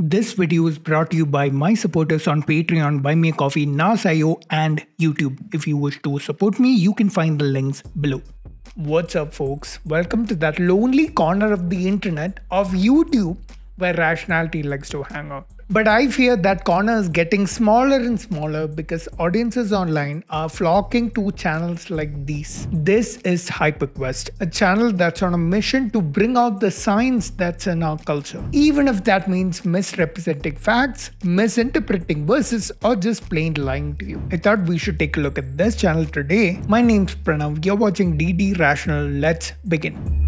This video is brought to you by my supporters on Patreon, Buy Me a Coffee, Nas.io, and YouTube. If you wish to support me, you can find the links below. What's up, folks? Welcome to that lonely corner of the internet of YouTube where rationality likes to hang out. But I fear that corner is getting smaller and smaller because audiences online are flocking to channels like these. This is HyperQuest, a channel that's on a mission to bring out the science that's in our culture. Even if that means misrepresenting facts, misinterpreting verses, or just plain lying to you. I thought we should take a look at this channel today. My name's Pranav, you're watching DD Rational. Let's begin.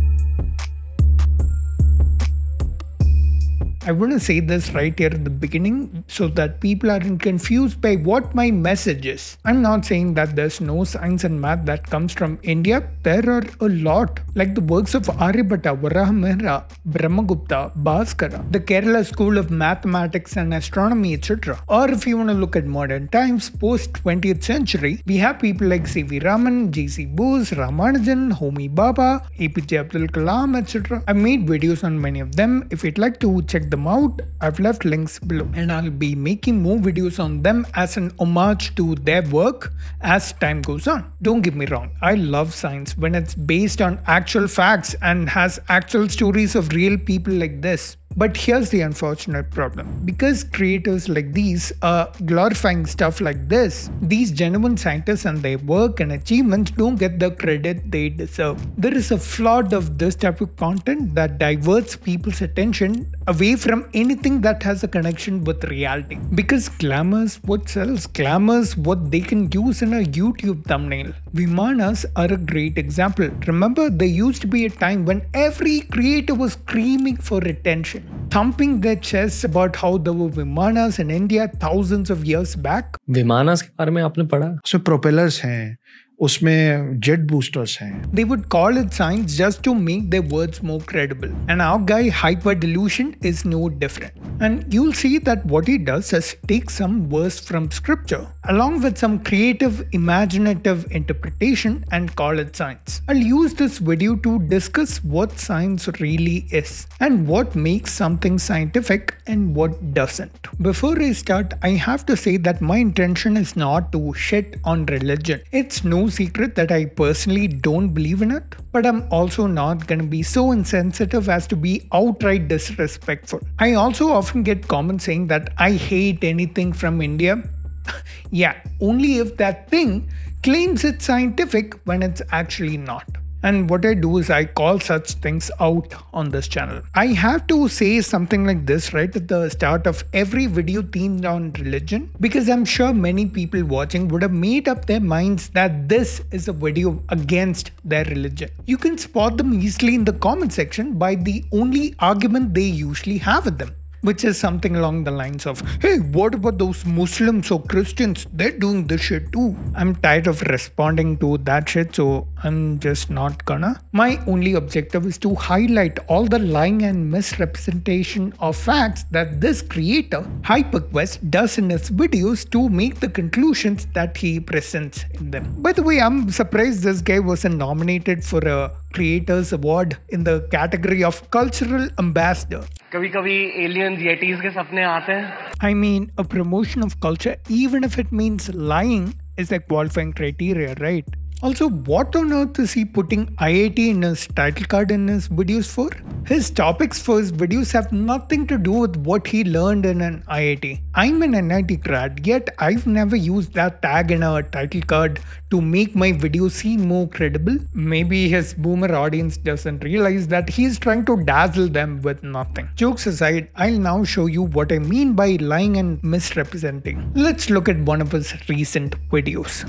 I want to say this right here at the beginning so that people aren't confused by what my message is. I'm not saying that there's no science and math that comes from India. There are a lot, like the works of Aryabhata, Varahamihira, Brahmagupta, Bhaskara, the Kerala School of Mathematics and Astronomy, etc. Or if you want to look at modern times, post 20th century, we have people like C.V. Raman, J.C. Bose, Ramanujan, Homi Bhabha, APJ Abdul Kalam, etc. I made videos on many of them. If you'd like to check them out, I've left links below and I'll be making more videos on them as an homage to their work as time goes on. Don't get me wrong, I love science when it's based on actual facts and has actual stories of real people like this. But here's the unfortunate problem. Because creators like these are glorifying stuff like this, these genuine scientists and their work and achievements don't get the credit they deserve. There is a flood of this type of content that diverts people's attention away from anything that has a connection with reality. Because glamour's what sells, glamour's what they can use in a YouTube thumbnail. Vimanas are a great example. Remember, there used to be a time when every creator was screaming for attention thumping their chests about how there were Vimanas in India thousands of years back. Vimanas के बारे में आपने पढ़ा So propellers हैं उसमें jet boosters हैं They would call it science just to make their words more credible. And our guy Hyper Delusion is no different. And you'll see that what he does is take some verse from scripture along with some creative imaginative interpretation and call it science. I'll use this video to discuss what science really is and what makes something scientific and what doesn't. Before I start, I have to say that my intention is not to shit on religion. It's no secret that I personally don't believe in it, but I'm also not gonna be so insensitive as to be outright disrespectful. I also often get comments saying that I hate anything from India. yeah, only if that thing claims it's scientific when it's actually not. And what I do is I call such things out on this channel. I have to say something like this right at the start of every video themed on religion because I'm sure many people watching would have made up their minds that this is a video against their religion. You can spot them easily in the comment section by the only argument they usually have with them which is something along the lines of, hey, what about those Muslims or Christians? They're doing this shit too. I'm tired of responding to that shit, so I'm just not gonna. My only objective is to highlight all the lying and misrepresentation of facts that this creator, HyperQuest, does in his videos to make the conclusions that he presents in them. By the way, I'm surprised this guy wasn't nominated for a Creators Award in the category of Cultural Ambassador. कभी कभी aliens येटीज के सपने आते हैं I mean, a promotion of culture, even if it means lying, is a qualifying criteria, right? Also, what on earth is he putting IIT in his title card in his videos for? His topics for his videos have nothing to do with what he learned in an IIT. I'm an NIT grad, yet I've never used that tag in a title card to make my videos seem more credible. Maybe his boomer audience doesn't realize that he's trying to dazzle them with nothing. Jokes aside, I'll now show you what I mean by lying and misrepresenting. Let's look at one of his recent videos.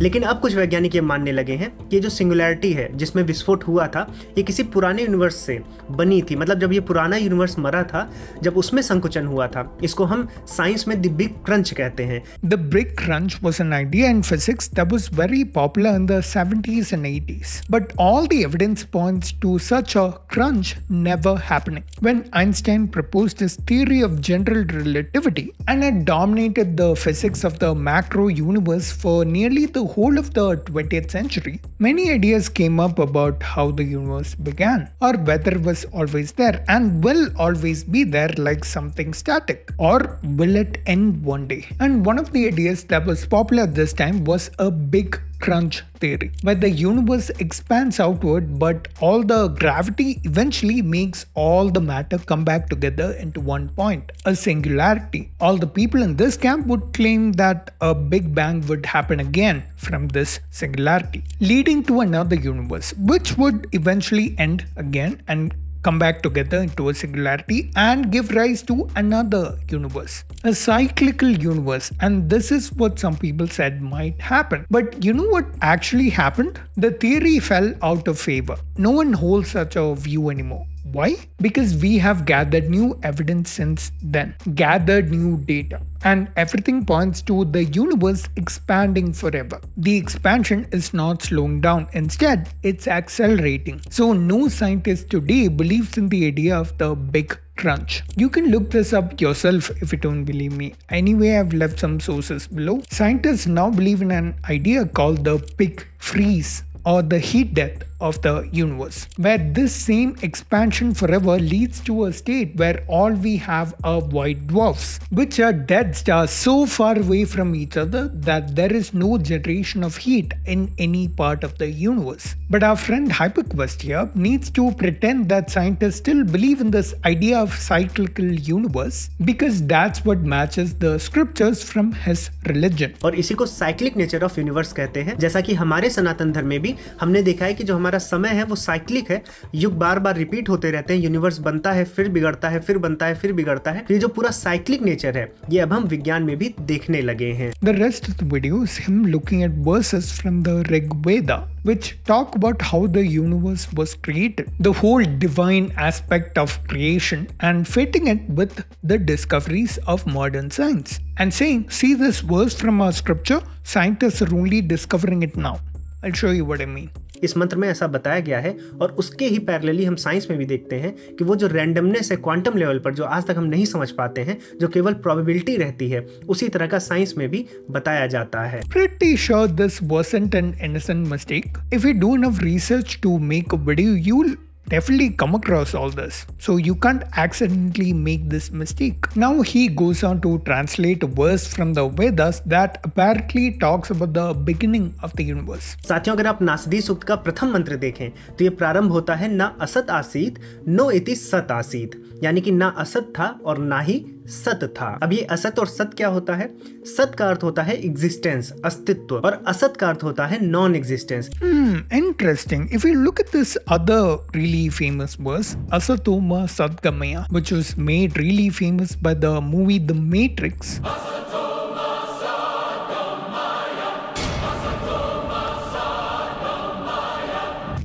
लेकिन अब कुछ वैज्ञानिक ये मानने लगे हैं कि जो सिंगुलैरिटी है, जिसमें विस्फोट हुआ था, ये किसी पुराने यूनिवर्स से बनी थी। मतलब जब ये पुराना यूनिवर्स मरा था, जब उसमें संकुचन हुआ था, इसको हम साइंस में द बिग क्रंच कहते हैं। The big crunch was an idea in physics that was very popular in these and but all the point to such a of general relativity and it dominated the physics of the macro universe for nearly the the whole of the 20th century, many ideas came up about how the universe began, or whether it was always there and will always be there like something static, or will it end one day? And one of the ideas that was popular this time was a big crunch theory, where the universe expands outward, but all the gravity eventually makes all the matter come back together into one point, a singularity. All the people in this camp would claim that a big bang would happen again from this singularity, leading to another universe, which would eventually end again and come back together into a singularity and give rise to another universe, a cyclical universe. And this is what some people said might happen. But you know what actually happened? The theory fell out of favor. No one holds such a view anymore. Why? Because we have gathered new evidence since then, gathered new data, and everything points to the universe expanding forever. The expansion is not slowing down, instead, it's accelerating. So, no scientist today believes in the idea of the big crunch. You can look this up yourself if you don't believe me. Anyway, I've left some sources below. Scientists now believe in an idea called the big freeze or the heat death of the universe, where this same expansion forever leads to a state where all we have are white dwarfs, which are dead stars so far away from each other that there is no generation of heat in any part of the universe. But our friend HyperQuest here needs to pretend that scientists still believe in this idea of cyclical universe because that's what matches the scriptures from his religion. और इसी को cyclic nature of universe कहते हैं जैसा कि हमारे सनातन धर्म में भी हमने देखा है कि जो हमारा समय है वो साइक्लिक है युग बार बार रिपीट होते रहते हैं यूनिवर्स बनता है फिर बिगड़ता है फिर बनता है फिर बिगड़ता है ये जो पूरा साइक्लिक नेचर है ये अब हम विज्ञान में भी देखने लगे हैं of the video is him looking at verses from the Rig which talk about how the universe was created, the whole divine aspect of creation, and fitting it with the discoveries of modern science, and saying, See this verse from our scripture, scientists are only discovering it now. I'll show you what I mean. इस मंत्र में ऐसा बताया गया है और उसके ही parallelly हम साइंस में भी देखते हैं कि वो जो रैंडमनेस है क्वांटम लेवल पर जो आज तक हम नहीं समझ पाते हैं जो केवल प्रोबेबिलिटी रहती है उसी तरह का साइंस में भी बताया जाता है sure this wasn't an innocent mistake. If you do enough research to make a video, you'll definitely come across all this. So you can't accidentally make this mistake. Now he goes on to translate a verse from the Vedas that apparently talks about the beginning of the universe. साथियों अगर आप नासदी सूक्त का प्रथम मंत्र देखें तो ये प्रारंभ होता है ना असत आसीत नो इति सत आसीत यानी कि ना असत था और ना ही सत था। अब ये असत और सत क्या होता है? सत का अर्थ होता है एग्जिस्टेंस अस्तित्व, और असत का अर्थ होता है non existence interesting if you look at this other really famous verse असतो म सदगमया which was made really famous by the movie the Matrix असतो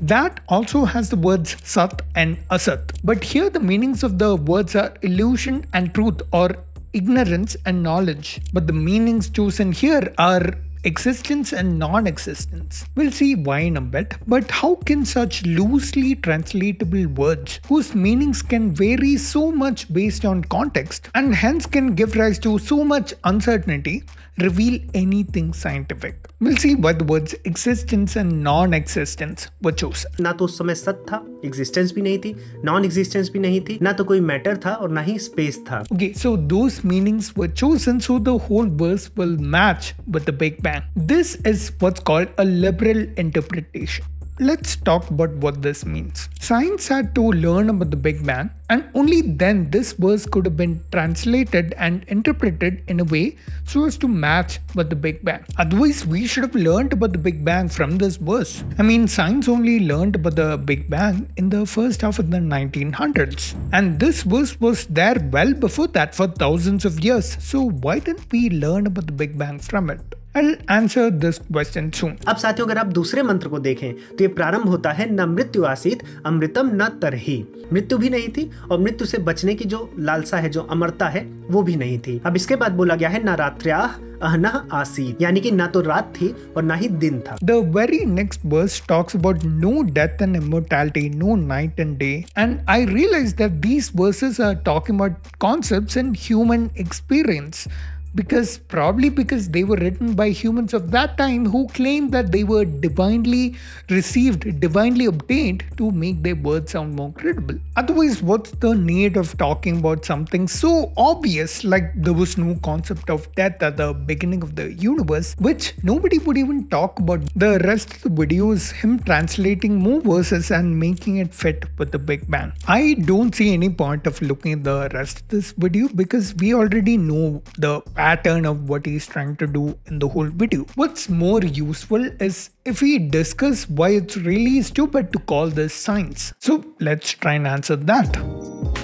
That also has the words Sat and Asat. But here the meanings of the words are illusion and truth or ignorance and knowledge. But the meanings chosen here are existence and non existence. We'll see why in a bit, but how can such loosely translatable words, whose meanings can vary so much based on context and hence can give rise to so much uncertainty, reveal anything scientific? We'll see why the words existence and non existence were chosen. ना तो उस समय सत था existence भी नहीं थी non existence भी नहीं थी ना तो कोई मैटर था और ना ही स्पेस था Okay, so those meanings were chosen so the whole verse will match with the Big Bang. This is what's called a liberal interpretation. Let's talk about what this means. Science had to learn about the Big Bang, and only then this verse could have been translated and interpreted in a way so as to match with the Big Bang. Otherwise, we should have learned about the Big Bang from this verse. I mean, science only learned about the Big Bang in the first half of the 1900s, and this verse was there well before that for thousands of years. So, why didn't we learn about the Big Bang from it? And answer this question soon अब साथियों अगर आप दूसरे मंत्र को देखें तो ये प्रारंभ होता है न मृत्यु आसित अमृतम न तरही। मृत्यु भी नहीं थी और मृत्यु से बचने की जो लालसा है जो अमरता है वो भी नहीं थी। अब इसके बाद बोला गया है न रात्र्या अहन आसित। यानी कि ना तो रात थी और ना ही दिन था। The very next verse talks about no death and immortality no night and day and I realize that these verses are talking about concepts in human experience because probably because they were written by humans of that time who claimed that they were divinely received, divinely obtained to make their words sound more credible. Otherwise, what's the need of talking about something so obvious like there was no concept of death at the beginning of the universe, which nobody would even talk about. The rest of the video is him translating more verses and making it fit with the Big Bang. I don't see any point of looking at the rest of this video because we already know the pattern of what he's trying to do in the whole video. What's more useful is if we discuss why it's really stupid to call this science. So let's try and answer that.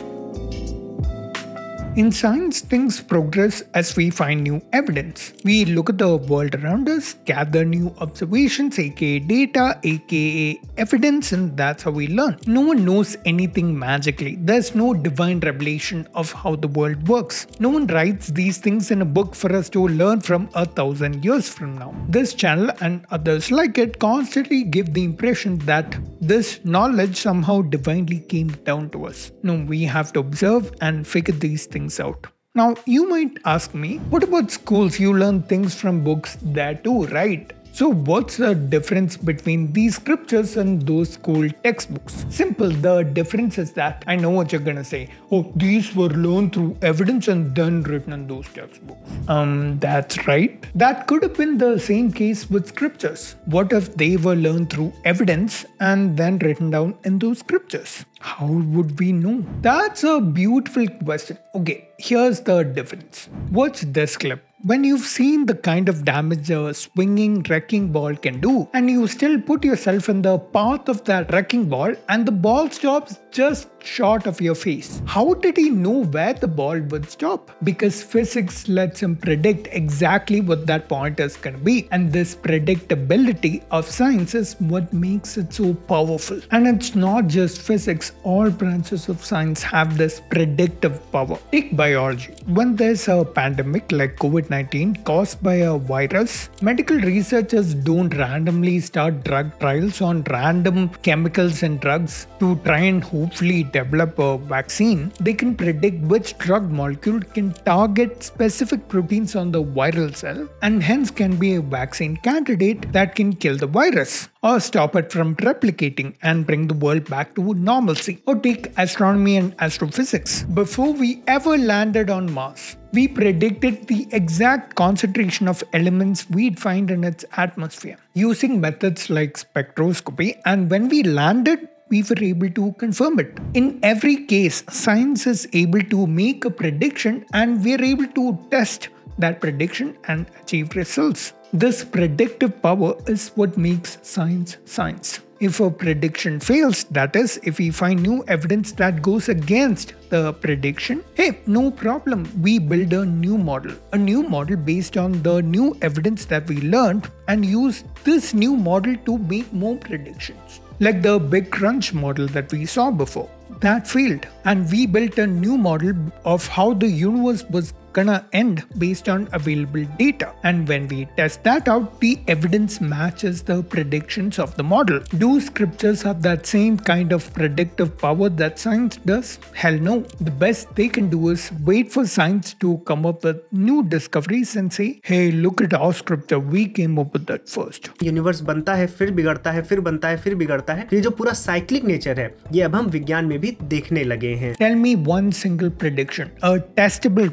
In science, things progress as we find new evidence. We look at the world around us, gather new observations, aka data, aka evidence, and that's how we learn. No one knows anything magically. There's no divine revelation of how the world works. No one writes these things in a book for us to learn from a thousand years from now. This channel and others like it constantly give the impression that this knowledge somehow divinely came down to us. No, we have to observe and figure these things things out. Now, you might ask me, what about schools? You learn things from books there too, right? So, what's the difference between these scriptures and those school textbooks? Simple, the difference is that I know what you're gonna say. Oh, these were learned through evidence and then written in those textbooks. Um, that's right. That could have been the same case with scriptures. What if they were learned through evidence and then written down in those scriptures? How would we know? That's a beautiful question. Okay, here's the difference. Watch this clip when you've seen the kind of damage a swinging wrecking ball can do, and you still put yourself in the path of that wrecking ball, and the ball stops just short of your face. How did he know where the ball would stop? Because physics lets him predict exactly what that point is going to be. And this predictability of science is what makes it so powerful. And it's not just physics, all branches of science have this predictive power. Take biology. When there's a pandemic like COVID 19 caused by a virus, medical researchers don't randomly start drug trials on random chemicals and drugs to try and hopefully develop a vaccine, they can predict which drug molecule can target specific proteins on the viral cell and hence can be a vaccine candidate that can kill the virus or stop it from replicating and bring the world back to normalcy. Or take astronomy and astrophysics. Before we ever landed on Mars, we predicted the exact concentration of elements we'd find in its atmosphere using methods like spectroscopy. And when we landed, we were able to confirm it. In every case, science is able to make a prediction and we're able to test that prediction and achieve results. This predictive power is what makes science science. If a prediction fails, that is, if we find new evidence that goes against the prediction, hey, no problem. We build a new model, a new model based on the new evidence that we learned, and use this new model to make more predictions like the big crunch model that we saw before. That failed, and we built a new model of how the universe was gonna end based on available data. And when we test that out, the evidence matches the predictions of the model. Do scriptures have that same kind of predictive power that science does? Hell no. The best they can do is wait for science to come up with new discoveries and say, hey, look at our scripture, we came up with that first. Universe बनता है फिर बिगड़ता है फिर बनता है फिर बिगड़ता है ये जो पूरा साइक्लिक नेचर है ये अब हम विज्ञान में भी देखने लगे हैं Tell me one single prediction, a testable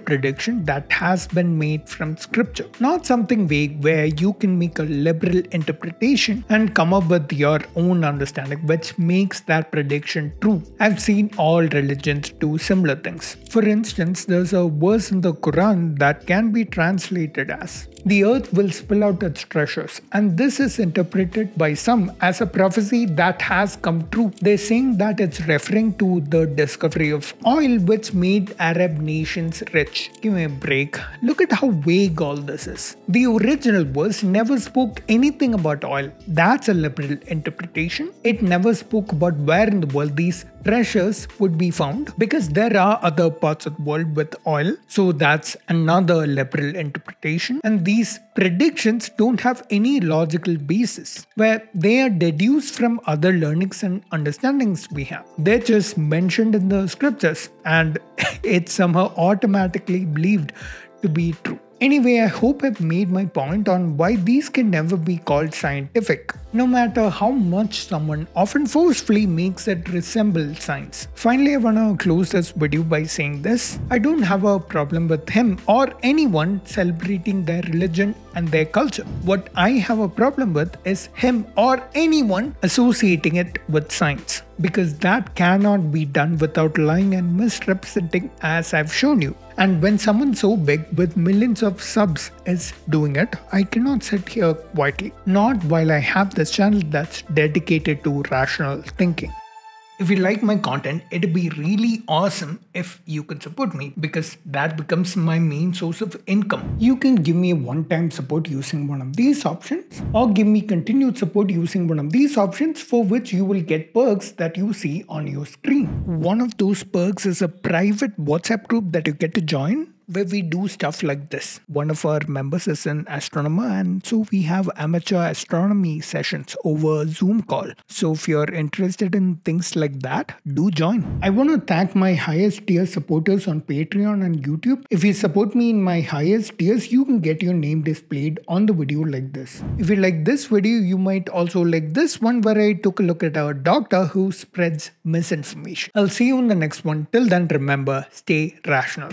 prediction that has been made from scripture, not something vague where you can make a liberal interpretation and come up with your own understanding, which makes that prediction true. I've seen all religions do similar things. For instance, there's a verse in the Quran that can be translated as the earth will spill out its treasures. And this is interpreted by some as a prophecy that has come true. They're saying that it's referring to the discovery of oil, which made Arab nations rich. Give me a break. Look at how vague all this is. The original verse never spoke anything about oil. That's a liberal interpretation. It never spoke about where in the world these treasures would be found because there are other parts of the world with oil. So that's another liberal interpretation. And these predictions don't have any logical basis where they are deduced from other learnings and understandings we have. They're just mentioned in the scriptures and it's somehow automatically believed to be true. Anyway, I hope I've made my point on why these can never be called scientific, no matter how much someone often forcefully makes it resemble science. Finally, I wanna close this video by saying this I don't have a problem with him or anyone celebrating their religion and their culture. What I have a problem with is him or anyone associating it with science because that cannot be done without lying and misrepresenting as I've shown you. And when someone so big with millions of subs is doing it, I cannot sit here quietly. Not while I have this channel that's dedicated to rational thinking. If you like my content, it'd be really awesome if you could support me because that becomes my main source of income. You can give me a one time support using one of these options or give me continued support using one of these options for which you will get perks that you see on your screen. One of those perks is a private WhatsApp group that you get to join where we do stuff like this. One of our members is an astronomer, and so we have amateur astronomy sessions over Zoom call. So if you're interested in things like that, do join. I want to thank my highest tier supporters on Patreon and YouTube. If you support me in my highest tiers, you can get your name displayed on the video like this. If you like this video, you might also like this one where I took a look at our doctor who spreads misinformation. I'll see you in the next one. Till then, remember, stay rational.